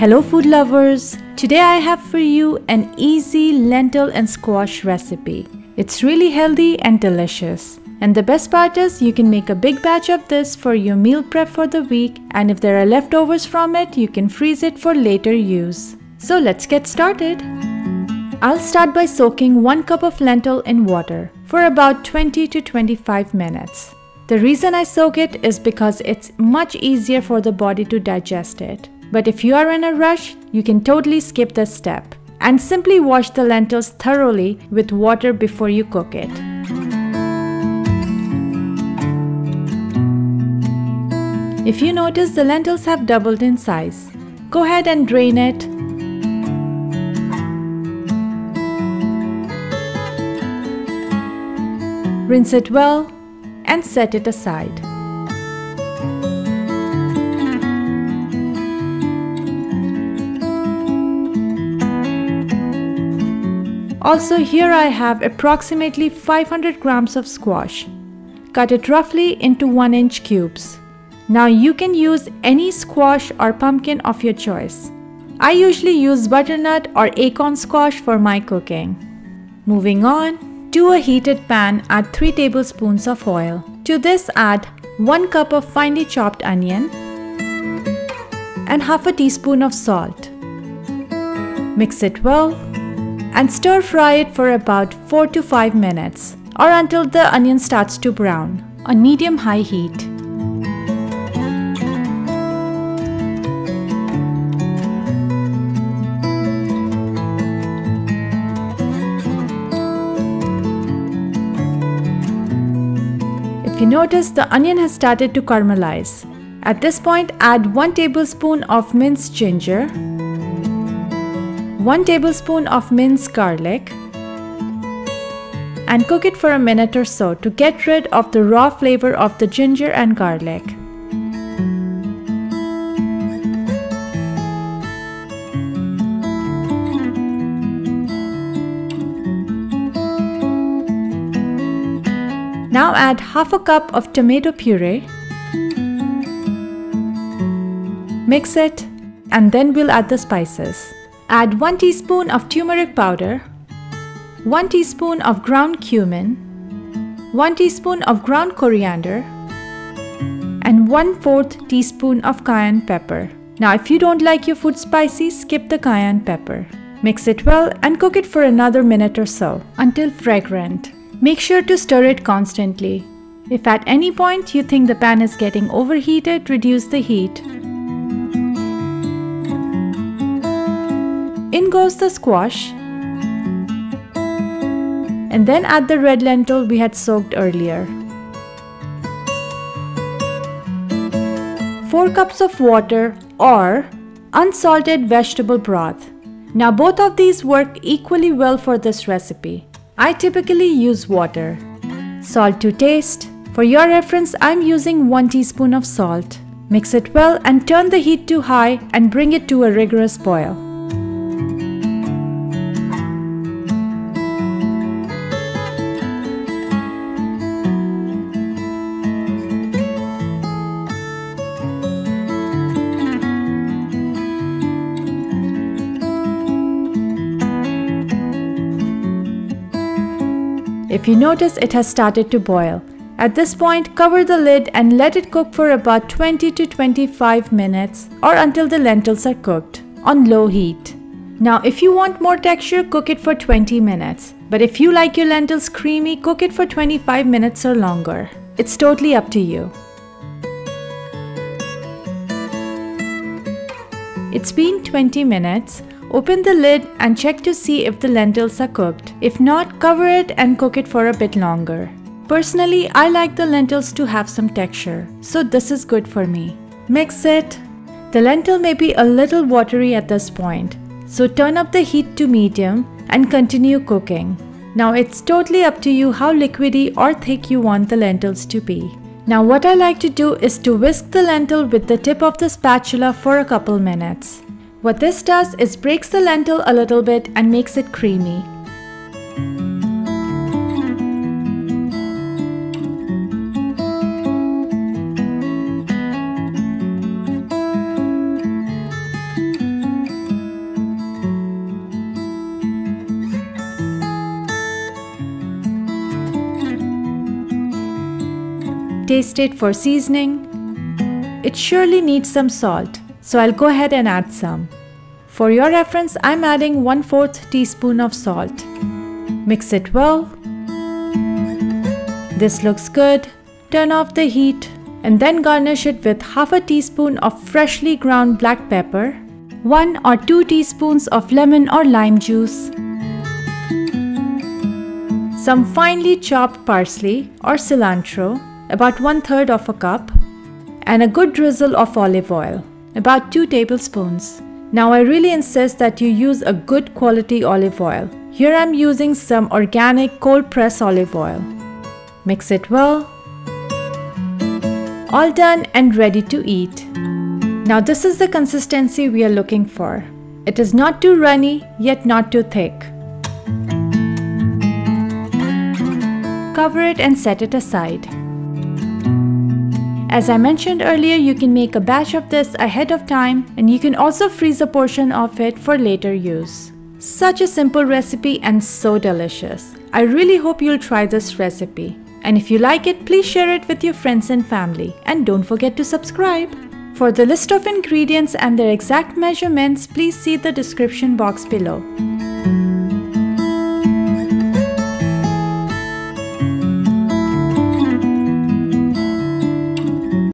Hello food lovers! Today I have for you an easy lentil and squash recipe. It's really healthy and delicious. And the best part is you can make a big batch of this for your meal prep for the week and if there are leftovers from it, you can freeze it for later use. So let's get started. I'll start by soaking 1 cup of lentil in water for about 20 to 25 minutes. The reason I soak it is because it's much easier for the body to digest it. But if you are in a rush, you can totally skip this step and simply wash the lentils thoroughly with water before you cook it. If you notice the lentils have doubled in size, go ahead and drain it. Rinse it well and set it aside. Also here I have approximately 500 grams of squash. Cut it roughly into 1 inch cubes. Now you can use any squash or pumpkin of your choice. I usually use butternut or acorn squash for my cooking. Moving on, to a heated pan, add 3 tablespoons of oil. To this add 1 cup of finely chopped onion and half a teaspoon of salt. Mix it well and stir fry it for about 4 to 5 minutes or until the onion starts to brown on medium high heat. If you notice the onion has started to caramelize. At this point, add 1 tablespoon of minced ginger, 1 tablespoon of minced garlic, and cook it for a minute or so to get rid of the raw flavor of the ginger and garlic. Now add half a cup of tomato puree. Mix it and then we'll add the spices. Add 1 teaspoon of turmeric powder, 1 teaspoon of ground cumin, 1 teaspoon of ground coriander, and 1 4th teaspoon of cayenne pepper. Now if you don't like your food spicy, skip the cayenne pepper. Mix it well and cook it for another minute or so until fragrant. Make sure to stir it constantly. If at any point you think the pan is getting overheated, reduce the heat. In goes the squash. And then add the red lentil we had soaked earlier. 4 cups of water or unsalted vegetable broth. Now both of these work equally well for this recipe. I typically use water. Salt to taste. For your reference, I'm using 1 teaspoon of salt. Mix it well and turn the heat to high and bring it to a rigorous boil. If you notice it has started to boil. At this point, cover the lid and let it cook for about 20 to 25 minutes or until the lentils are cooked on low heat. Now if you want more texture, cook it for 20 minutes. But if you like your lentils creamy, cook it for 25 minutes or longer. It's totally up to you. It's been 20 minutes. Open the lid and check to see if the lentils are cooked. If not, cover it and cook it for a bit longer. Personally, I like the lentils to have some texture, so this is good for me. Mix it. The lentil may be a little watery at this point, so turn up the heat to medium and continue cooking. Now it's totally up to you how liquidy or thick you want the lentils to be. Now what I like to do is to whisk the lentil with the tip of the spatula for a couple minutes. What this does is breaks the lentil a little bit and makes it creamy. Taste it for seasoning. It surely needs some salt so I'll go ahead and add some. For your reference, I'm adding 1 4th teaspoon of salt. Mix it well. This looks good. Turn off the heat and then garnish it with half a teaspoon of freshly ground black pepper, 1 or 2 teaspoons of lemon or lime juice, some finely chopped parsley or cilantro, about 1 third of a cup, and a good drizzle of olive oil, about 2 tablespoons. Now I really insist that you use a good quality olive oil. Here I'm using some organic cold press olive oil. Mix it well all done and ready to eat. Now this is the consistency we are looking for. It is not too runny yet not too thick. Cover it and set it aside. As I mentioned earlier, you can make a batch of this ahead of time and you can also freeze a portion of it for later use. Such a simple recipe and so delicious. I really hope you'll try this recipe. And if you like it, please share it with your friends and family. And don't forget to subscribe. For the list of ingredients and their exact measurements, please see the description box below.